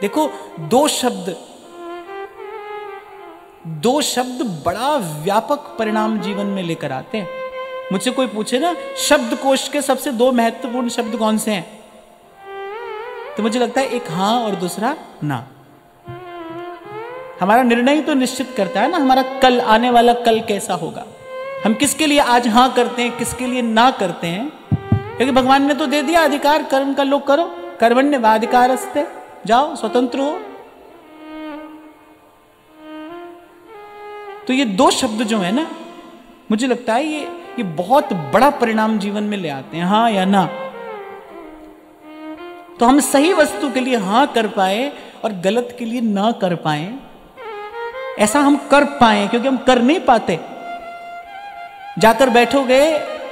देखो, दो शब्द दो शब्द बड़ा व्यापक परिणाम जीवन में लेकर आते हैं। मुझसे कोई पूछे ना, शब्द कोश के सबसे दो महत्वपूर्ण शब्द कौन से हैं? तो मुझे लगता है एक हाँ और दूसरा ना। हमारा निर्णय तो निश्चित करता है ना, हमारा कल, आने वाला कल कैसा होगा? हम किसके लिए आज हाँ करते हैं, किसके लिए ना करते हैं? क्योंकि भगवान ने तो दे दिया, अधिकार कर्म का लोग करो। कर्मण्य वाधिकार जाओ, स्वतंत्र हो। तो ये दो शब्द जो है ना, मुझे लगता है ये ये बहुत बड़ा परिणाम जीवन में ले आते हैं हाँ या ना। तो हम सही वस्तु के लिए हाँ कर पाए और गलत के लिए ना कर पाए। ऐसा हम कर पाए, क्योंकि हम कर नहीं पाते। जाकर बैठोगे,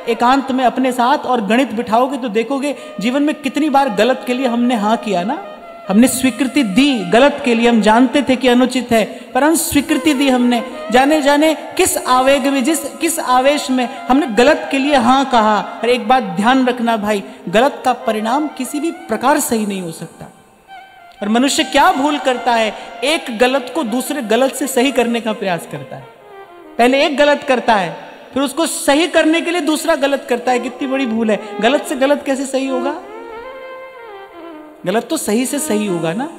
एकांत में अपने साथ और गणित बिठाओगे तो देखोगे, जीवन में कितनी बार गलत के लिए हमने हाँ किया ना। हमने स्वीकृति दी, गलत के लिए हम जानते थे कि अनुचित है, पर हम स्वीकृति दी हमने। जाने जाने किस आवेग में, जिस, किस आवेश में हमने गलत के लिए हाँ कहा? और एक बात ध्यान रखना भाई, गलत का परिणाम किसी भी प्रकार सही नहीं हो सकता। और मनुष्य क्या भूल करता है? एक गलत को दूसरे गलत से सही करने का प्रयास करता है। पहले एक गलत करता है, फिर उसको सही करने के लिए दूसरा गलत करता है। कितनी बड़ी भूल है। गलत से गलत कैसे सही होगा? गलत तो सही से सही होगा ना?